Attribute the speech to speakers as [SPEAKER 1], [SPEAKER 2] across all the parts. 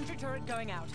[SPEAKER 1] Sentry turret going out.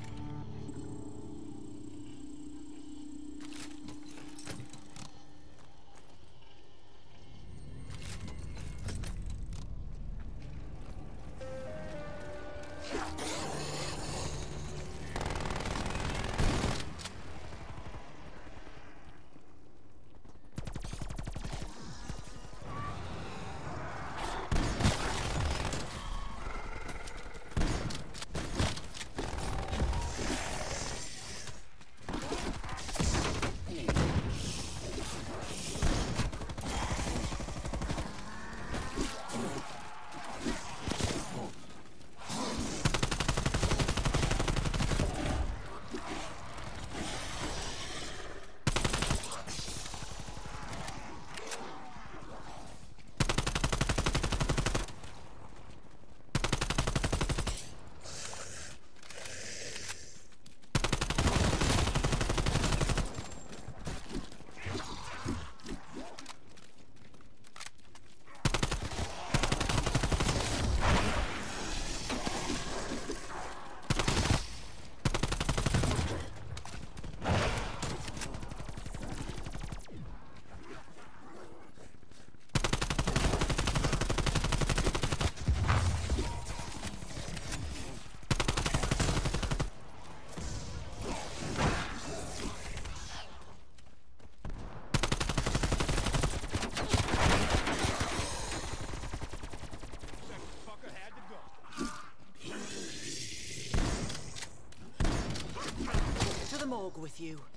[SPEAKER 1] The morgue with you.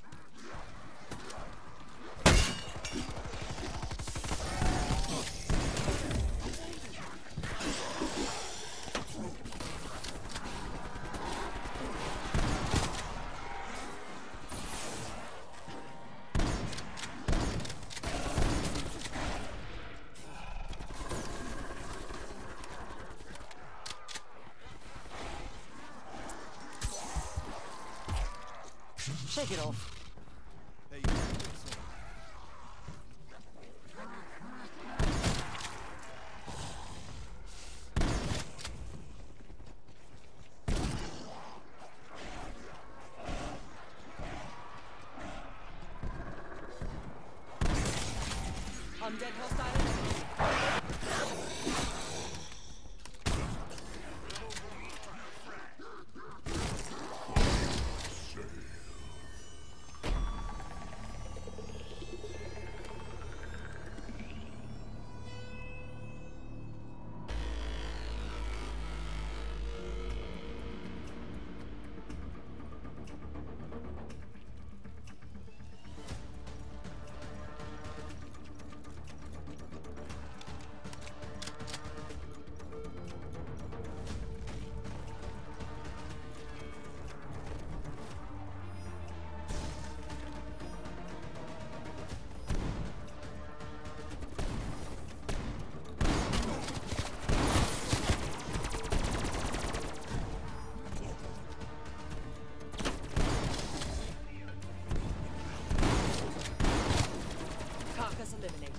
[SPEAKER 1] Shake it off. eliminated.